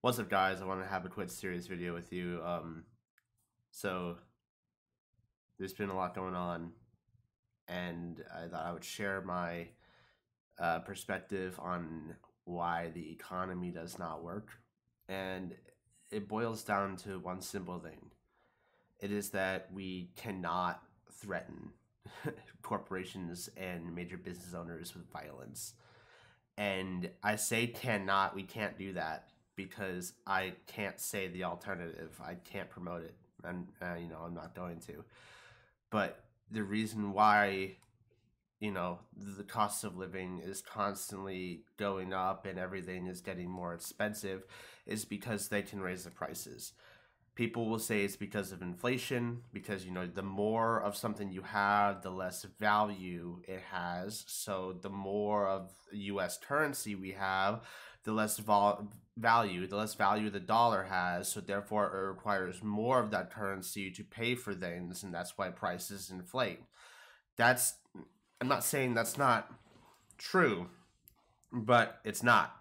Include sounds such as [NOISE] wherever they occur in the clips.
What's up, guys? I want to have a quick serious video with you. Um, so there's been a lot going on, and I thought I would share my uh, perspective on why the economy does not work, and it boils down to one simple thing: it is that we cannot threaten [LAUGHS] corporations and major business owners with violence. And I say cannot, we can't do that because I can't say the alternative. I can't promote it, and uh, you know I'm not going to. But the reason why, you know, the cost of living is constantly going up and everything is getting more expensive, is because they can raise the prices. People will say it's because of inflation, because you know the more of something you have, the less value it has. So the more of U.S. currency we have, the less vol- value, the less value the dollar has. So therefore, it requires more of that currency to pay for things, and that's why prices inflate. That's I'm not saying that's not true, but it's not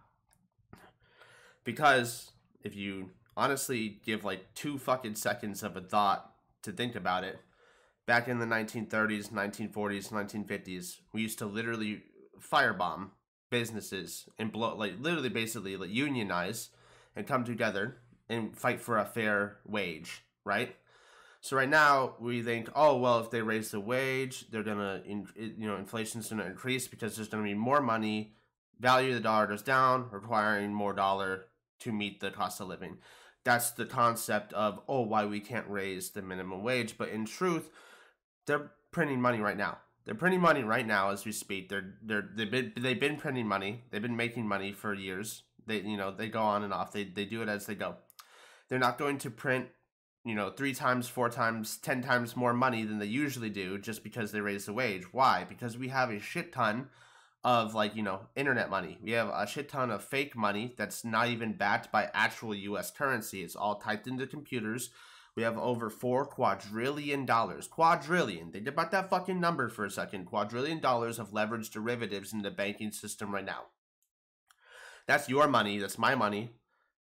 because if you honestly give like two fucking seconds of a thought to think about it, back in the 1930s, 1940s, 1950s, we used to literally firebomb businesses and blow like literally basically like unionize and come together and fight for a fair wage, right? So right now we think, oh well, if they raise the wage, they're gonna, in, you know, inflation's gonna increase because there's gonna be more money. Value of the dollar goes down, requiring more dollar to meet the cost of living. That's the concept of oh why we can't raise the minimum wage, but in truth, they're printing money right now. They're printing money right now as we speak. They're they're they've been they've been printing money. They've been making money for years. They you know they go on and off. They they do it as they go. They're not going to print you know three times, four times, ten times more money than they usually do just because they raise the wage. Why? Because we have a shit ton of like you know internet money. We have a shit ton of fake money that's not even backed by actual U.S. currency. It's all typed into computers we have over four quadrillion dollars. Quadrillion. Think about that fucking number for a second. Quadrillion dollars of leveraged derivatives in the banking system right now. That's your money. That's my money.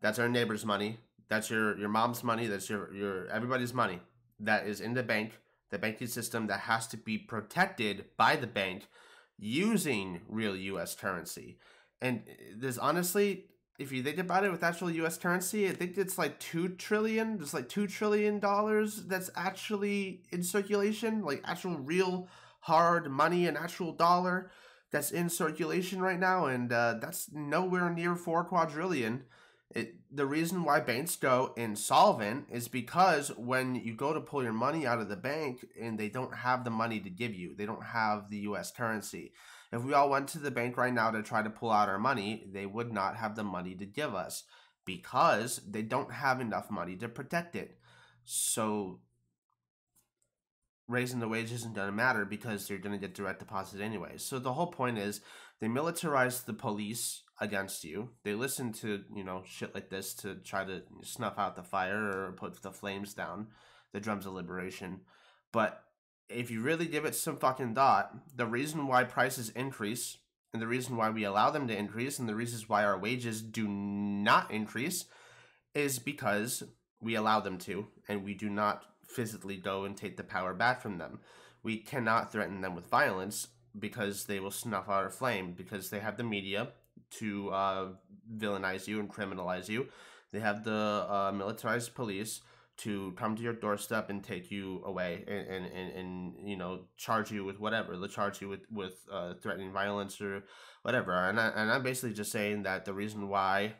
That's our neighbor's money. That's your your mom's money. That's your your everybody's money that is in the bank, the banking system that has to be protected by the bank using real U.S. currency. And there's honestly if you think about it with actual US currency, I think it's like 2 trillion, just like 2 trillion dollars that's actually in circulation, like actual real hard money and actual dollar that's in circulation right now and uh, that's nowhere near 4 quadrillion. It, the reason why banks go insolvent is because when you go to pull your money out of the bank and they don't have the money to give you, they don't have the US currency. If we all went to the bank right now to try to pull out our money, they would not have the money to give us because they don't have enough money to protect it. So raising the wage isn't going to matter because they're going to get direct deposit anyway. So the whole point is they militarize the police against you. They listen to, you know, shit like this to try to snuff out the fire or put the flames down, the drums of liberation. But if you really give it some fucking thought, the reason why prices increase and the reason why we allow them to increase and the reasons why our wages do not increase is because we allow them to and we do not physically go and take the power back from them. We cannot threaten them with violence because they will snuff out our flame because they have the media to uh, villainize you and criminalize you. They have the uh, militarized police to come to your doorstep and take you away and, and, and, and you know charge you with whatever they'll charge you with with uh, threatening violence or whatever and, I, and i'm basically just saying that the reason why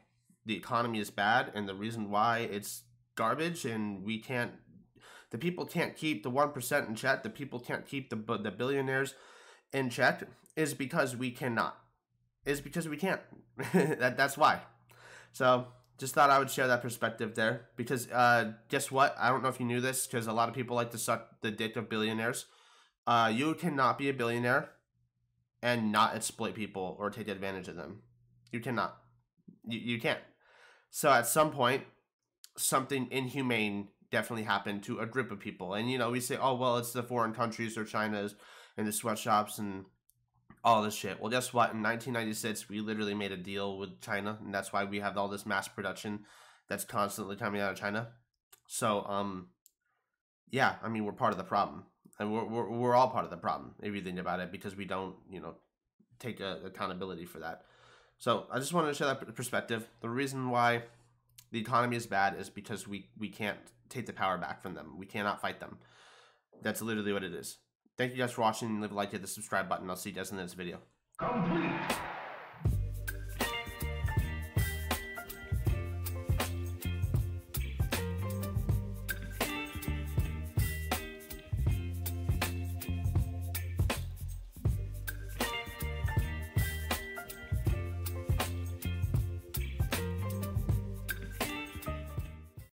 the economy is bad and the reason why it's garbage and we can't the people can't keep the 1% in check the people can't keep the, the billionaires in check is because we cannot is because we can't [LAUGHS] that, that's why so just thought I would share that perspective there because uh, guess what? I don't know if you knew this because a lot of people like to suck the dick of billionaires. Uh, you cannot be a billionaire and not exploit people or take advantage of them. You cannot. You, you can't. So at some point, something inhumane definitely happened to a group of people. And, you know, we say, oh, well, it's the foreign countries or China's and the sweatshops and all this shit. Well, guess what? In 1996, we literally made a deal with China, and that's why we have all this mass production that's constantly coming out of China. So, um, yeah, I mean, we're part of the problem, and we're we're, we're all part of the problem if you think about it, because we don't, you know, take uh, accountability for that. So, I just wanted to share that perspective. The reason why the economy is bad is because we we can't take the power back from them. We cannot fight them. That's literally what it is. Thank you guys for watching. Leave a like, hit the subscribe button. I'll see you guys in the next video. Complete.